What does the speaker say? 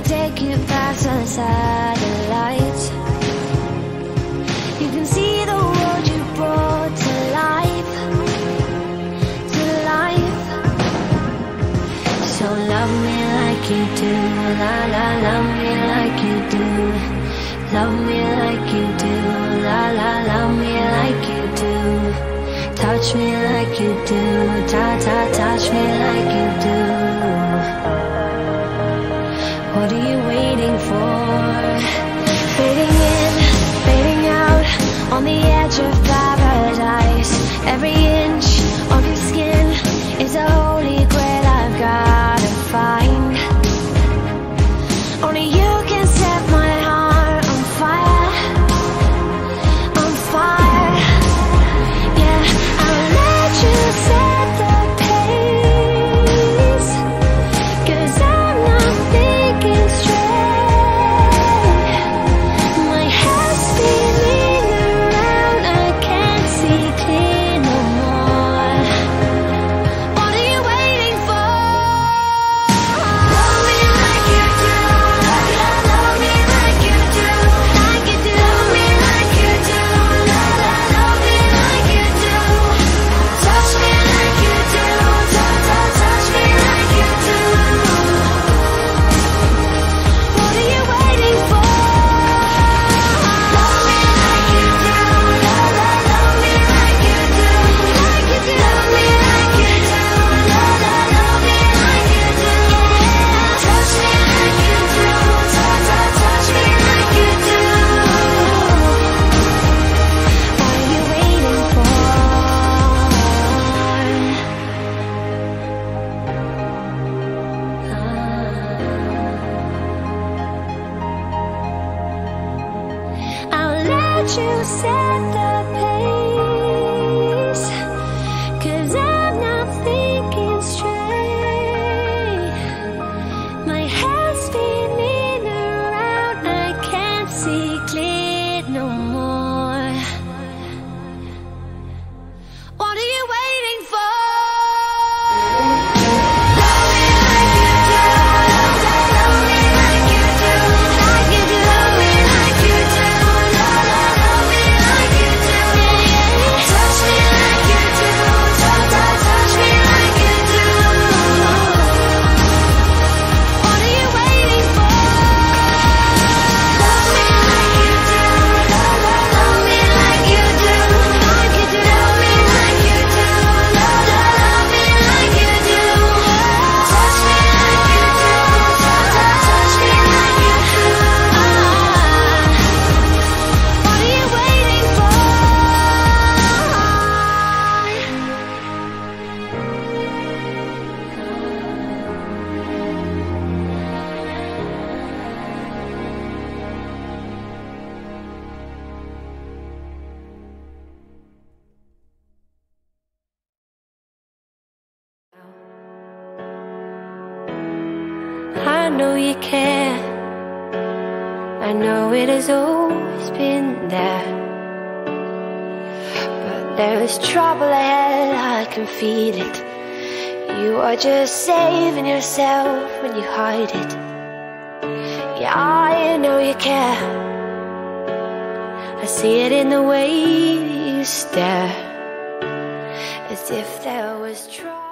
take you past the satellites. You can see the world you brought to life, to life. So love me like you do, la la, love me like you do. Love me like you do, la la, love me like you do. Touch me like you do, ta ta, touch me like you do. Waiting for? Fading in, fading out, on the edge of you set I know you care. I know it has always been there. But there is trouble ahead, I can feel it. You are just saving yourself when you hide it. Yeah, I know you care. I see it in the way you stare. As if there was trouble.